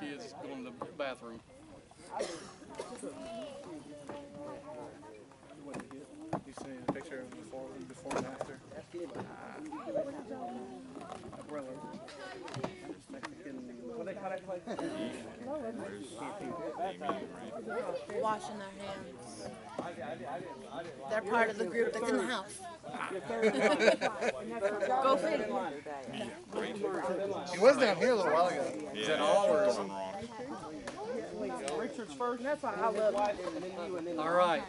kids going to the bathroom. You see the picture of before, before and after? A brother. Mexican, what they call that place? washing their hands. They're part of the group that's in the house. Go feed them. He was down here a little while ago. Is that all or is Richard's first. That's why I love Uh, All right.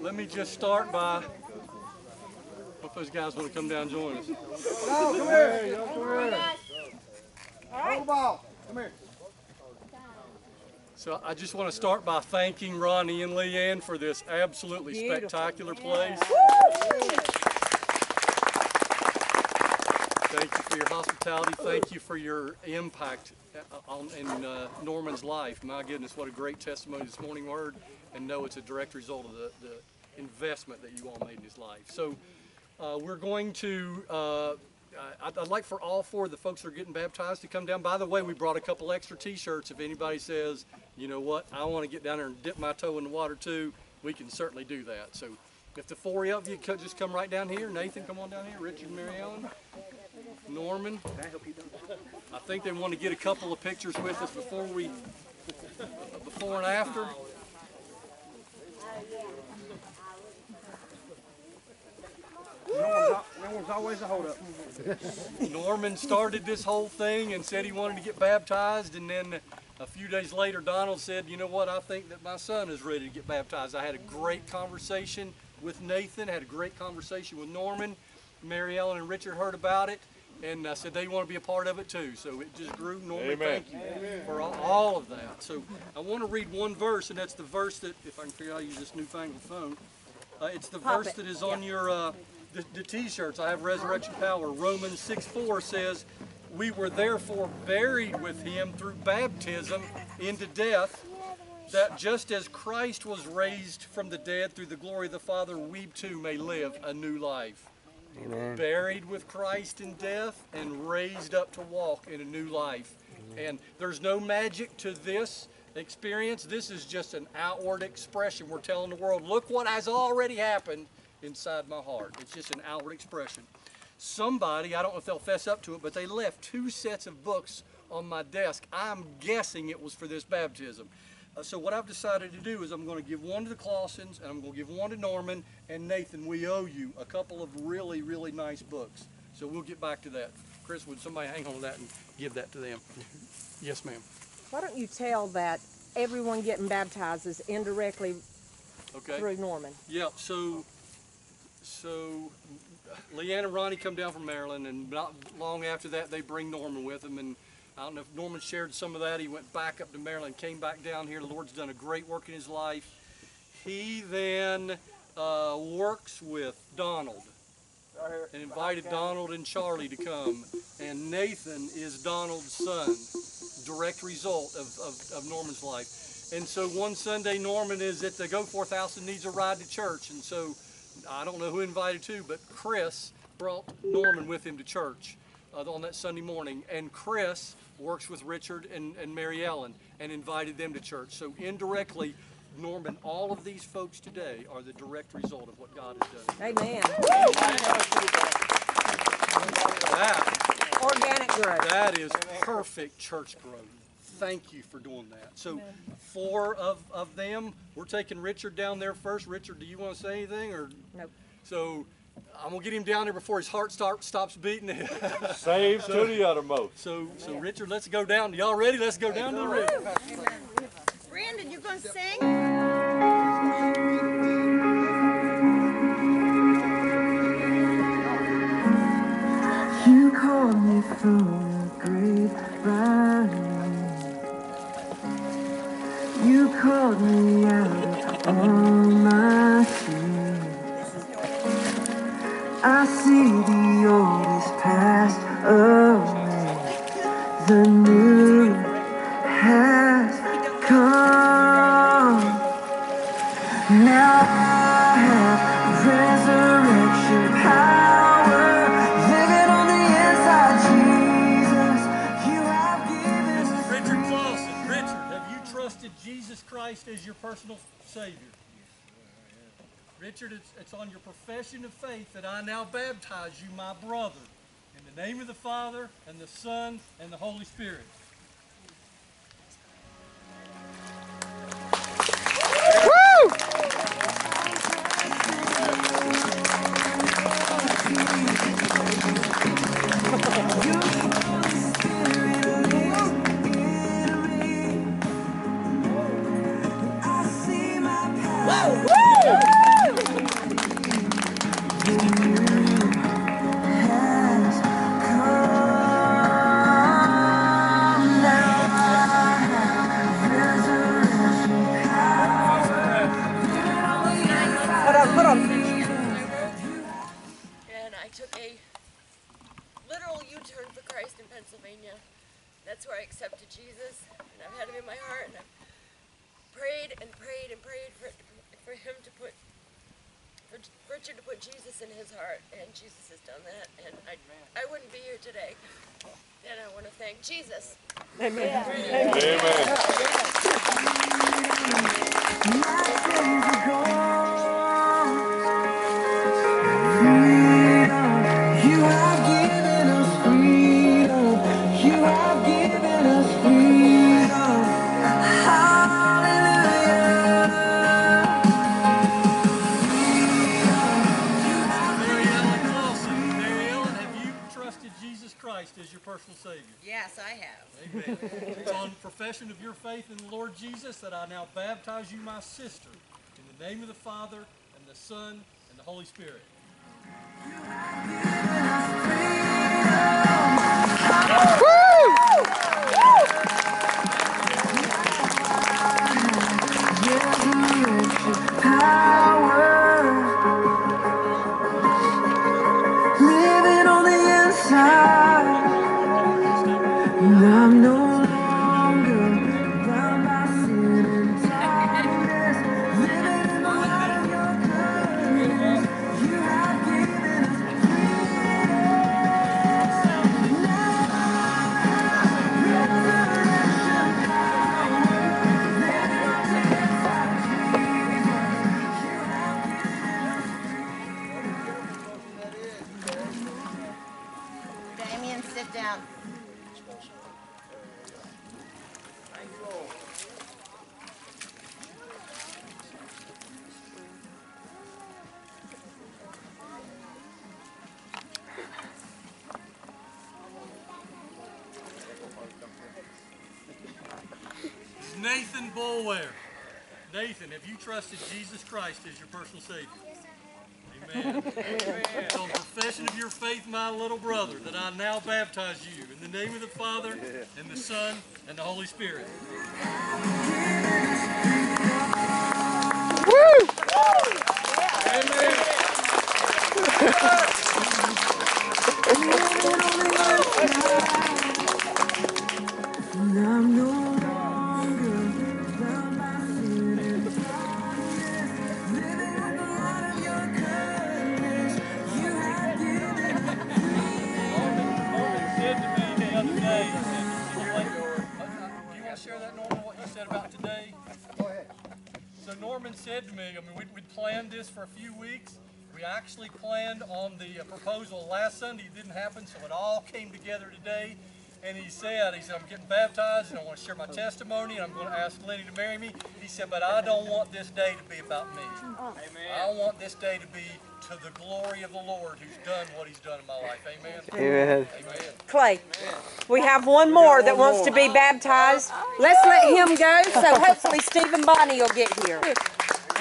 Let me just start by. Hope those guys want to come down and join us. Come here. Yo, come here. Hold the ball. Come here. So I just want to start by thanking Ronnie and Leanne for this absolutely spectacular place. Thank you for your hospitality. Thank you for your impact uh, on, in uh, Norman's life. My goodness, what a great testimony this morning word, and know it's a direct result of the, the investment that you all made in his life. So uh, we're going to, uh, I'd, I'd like for all four of the folks that are getting baptized to come down. By the way, we brought a couple extra t-shirts. If anybody says, you know what, I want to get down there and dip my toe in the water too, we can certainly do that. So if the four of you could just come right down here, Nathan, come on down here, Richard Maryellen, Norman. I think they want to get a couple of pictures with us before we, before and after. No one's always a holdup. Norman started this whole thing and said he wanted to get baptized, and then a few days later, Donald said, "You know what? I think that my son is ready to get baptized." I had a great conversation with Nathan. Had a great conversation with Norman. Maryellen and Richard heard about it, and I said they want to be a part of it too. So it just grew. Norman, Amen. thank you for all, all of that. So I want to read one verse, and that's the verse that, if I can figure out how to use this newfangled phone, uh, it's the Pop verse it. that is on your uh, the, the t-shirts. I have resurrection power. Romans 6 4 says, We were therefore buried with him through baptism into death, that just as Christ was raised from the dead through the glory of the Father, we too may live a new life. Amen. Buried with Christ in death and raised up to walk in a new life. And there's no magic to this experience. This is just an outward expression. We're telling the world, look what has already happened inside my heart. It's just an outward expression. Somebody, I don't know if they'll fess up to it, but they left two sets of books on my desk. I'm guessing it was for this baptism. Uh, so what I've decided to do is I'm going to give one to the Clossons and I'm going to give one to Norman and Nathan. We owe you a couple of really, really nice books. So we'll get back to that. Chris, would somebody hang on to that and give that to them? Yes, ma'am. Why don't you tell that everyone getting baptized is indirectly Okay. through Norman? Yeah, so, so Leanne and Ronnie come down from Maryland, and not long after that, they bring Norman with them. And I don't know if Norman shared some of that. He went back up to Maryland, came back down here. The Lord's done a great work in his life. He then uh, works with Donald and invited Donald and Charlie to come. And Nathan is Donald's son, direct result of, of, of Norman's life. And so one Sunday, Norman is at the Goforth house and needs a ride to church. And so I don't know who invited to, but Chris brought Norman with him to church uh, on that Sunday morning. And Chris works with Richard and, and Maryellen and invited them to church. So indirectly, Norman, all of these folks today are the direct result of what God has done. Amen. That Organic growth. That is perfect church growth. Thank you for doing that. So, four of, of them, we're taking Richard down there first. Richard, do you want to say anything, or Nope. so? I'm gonna get him down there before his heart start, stops beating. Saved to the uttermost. so, so Richard, let's go down. Y'all ready? Let's go down to the river. Brandon, you gonna sing? You called me from the great valley. Called me out of all my sin. I see the old is past away. The new Richard, it's, it's on your profession of faith that I now baptize you, my brother, in the name of the Father, and the Son, and the Holy Spirit. Took a literal U-turn for Christ in Pennsylvania. That's where I accepted Jesus, and I've had him in my heart, and I've prayed and prayed and prayed for for him to put for Richard to put Jesus in his heart, and Jesus has done that, and I I wouldn't be here today. And I want to thank Jesus. Amen. You that I now baptize you, my sister, in the name of the Father, and the Son, and the Holy Spirit. Down. Nathan Boulware. Nathan, have you trusted Jesus Christ as your personal Savior? Amen. It's on profession of your faith, my little brother, that I now baptize you in the name of the Father, and the Son, and the Holy Spirit. And few weeks. We actually planned on the proposal last Sunday. It didn't happen, so it all came together today. And he said, he said, I'm getting baptized and I want to share my testimony and I'm going to ask Lenny to marry me. He said, but I don't want this day to be about me. I want this day to be to the glory of the Lord who's done what he's done in my life. Amen. Amen. Amen. Clay, we have one more that wants to be baptized. Let's let him go, so hopefully Stephen Bonnie will get here.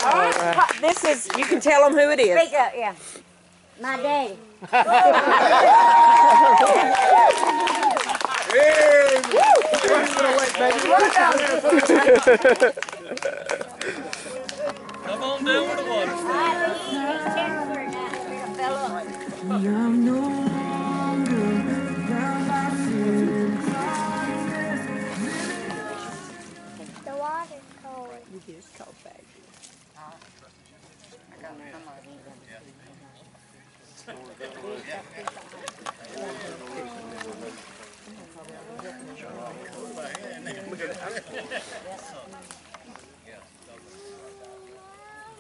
All right. This is, you can tell them who it is. Speak up, yeah. My daddy. Come on down with the water.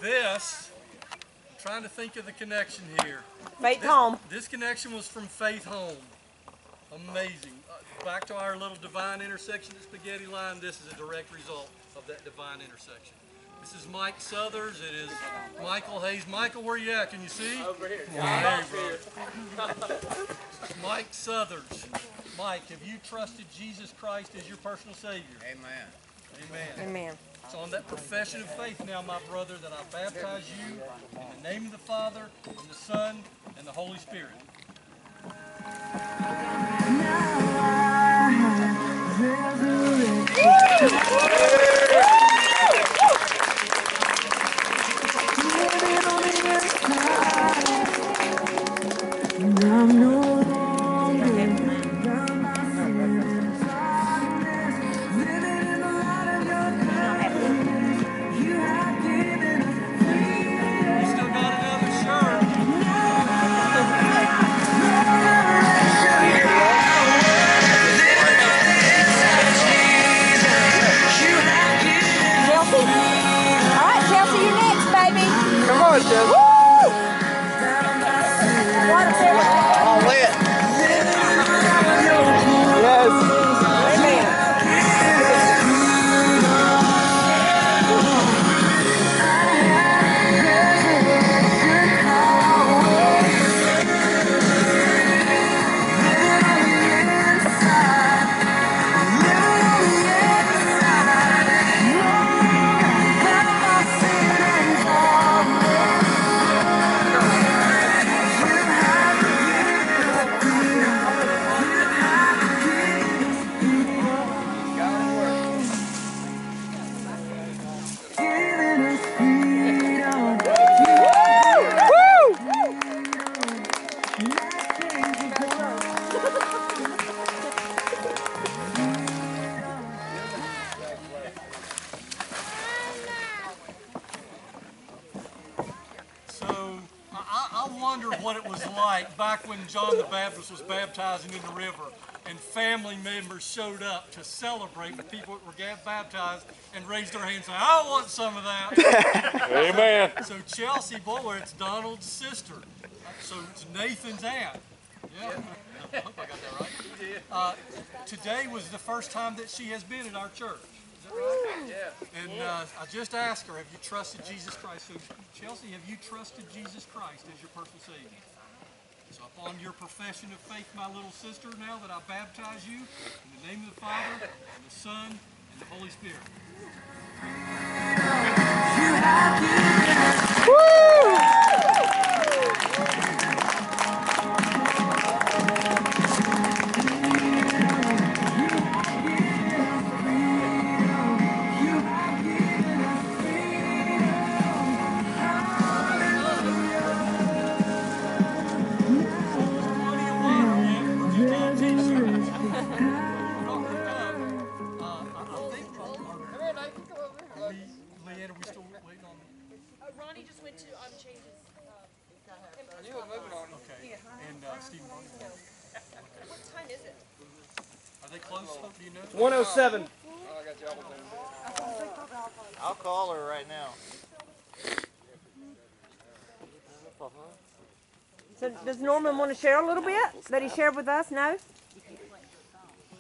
this, I'm trying to think of the connection here. Faith this, Home. This connection was from Faith Home. Amazing. Uh, back to our little divine intersection at Spaghetti Line, this is a direct result of that divine intersection. This is Mike Southers, it is Michael Hayes. Michael, where are you at? Can you see? Over here. Hey, brother. This Mike Southers. Mike, have you trusted Jesus Christ as your personal Savior? Amen. Amen. Amen. It's on that profession of faith now, my brother, that I baptize you in the name of the Father, and the Son, and the Holy Spirit. Back when John the Baptist was baptizing in the river and family members showed up to celebrate the people that were baptized and raised their hands and said, I want some of that. Amen. So Chelsea Boyer, it's Donald's sister. So it's Nathan's aunt. Yeah. I hope I got that right. Uh, today was the first time that she has been in our church. Is that right? Yeah. And uh, I just asked her, have you trusted Jesus Christ? So Chelsea, have you trusted Jesus Christ as your personal Savior? So upon your profession of faith, my little sister, now that I baptize you in the name of the Father, and the Son, and the Holy Spirit. Just went to um, change his. Okay. And uh, Stephen, What time is it? are they close? Do you know? 107. I'll call her right now. So does Norman want to share a little bit that he shared with us? No?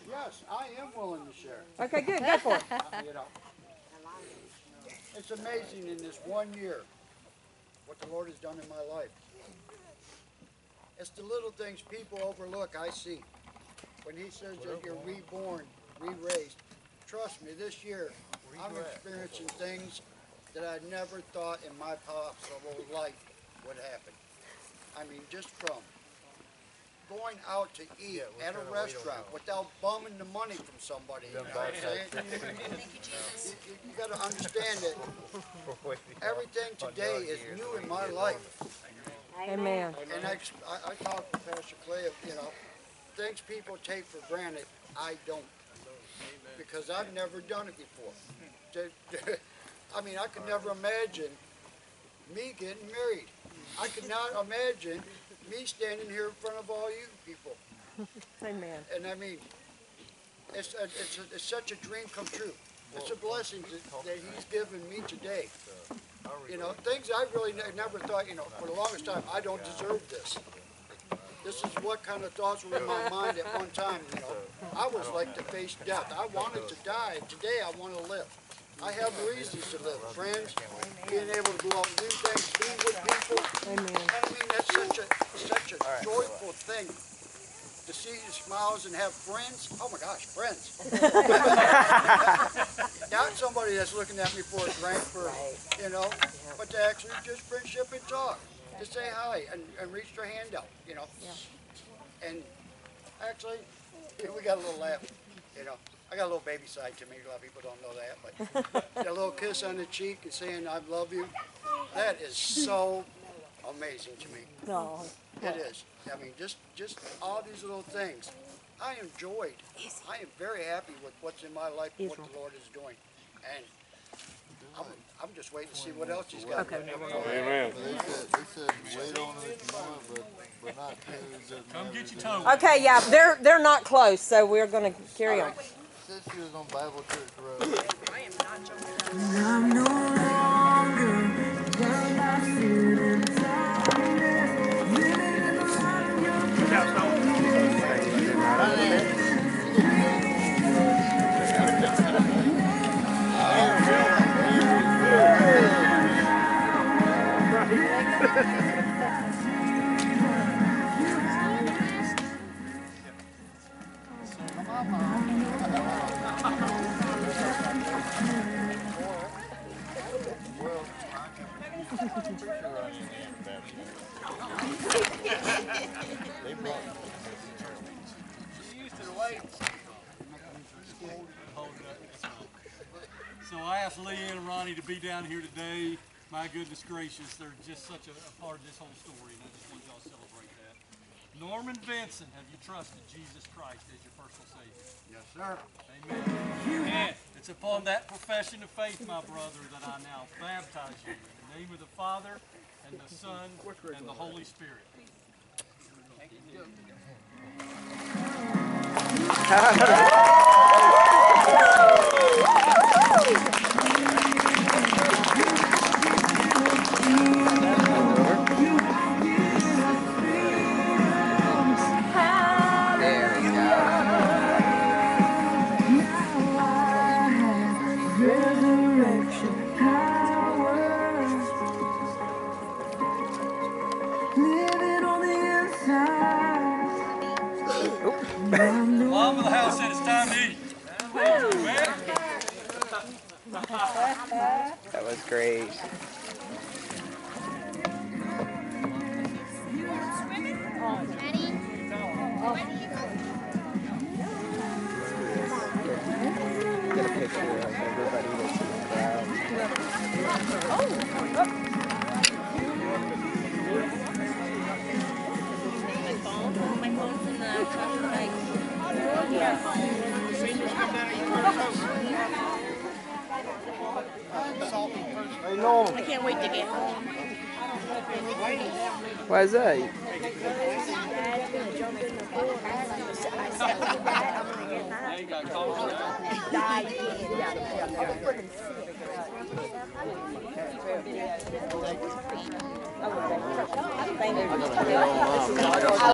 Yes, I am willing to share. Okay, good. Go for it. You know, it's amazing in this one year what the Lord has done in my life. It's the little things people overlook. I see when He says that you're reborn, re-raised. Trust me, this year I'm experiencing things that I never thought in my possible life would happen. I mean, just from going out to eat at a restaurant without bumming the money from somebody. You know what I'm saying? You, you, you gotta understand that everything today is new in my life. Amen. And I, ex- I, I talked to Pastor Clay, of, you know, things people take for granted, I don't. Because I've never done it before. I mean, I could never imagine me getting married. I could not imagine me standing here in front of all you people. Amen. And I mean, it's, a, it's, a, it's such a dream come true. It's a blessing that, that he's given me today. You know, things I really ne- never thought, you know, for the longest time, I don't deserve this. This is what kind of thoughts were in my mind at one time, you know. I was like to face death. I wanted to die. Today I want to live. I have reasons to live. Friends, being able to go out and do things, being with people. Amen. And I mean, that's such a, such a joyful thing to see the smiles and have friends. Oh my gosh, friends. Not somebody that's looking at me for a drink for, you know, but to actually just friendship and talk. To say hi and, and reach their hand out, you know. And actually, yeah, we got a little laugh, you know. I got a little baby side to me. A lot of people don't know that, but a little kiss on the cheek and saying I love you, that is so amazing to me. No. It is. I mean, just just all these little things. I enjoyed. I am very happy with what's in my life and what the Lord is doing, and I'm, I'm just waiting to see what else He's got. Okay. Amen. They said, they said, wait on it if you want, but, but not. Come get your toe. Okay, yeah, they're they're not close, so we're gonna carry on. Said she was on Bible Church Road. I'm no longer My goodness gracious, they're just such a, a part of this whole story, and I just want y'all to celebrate that. Norman Vinson, have you trusted Jesus Christ as your personal Savior? Yes, sir. Amen. It's upon that profession of faith, my brother, that I now baptize you in the name of the Father, and the Son, and the Holy Spirit. resurrection Why is that? They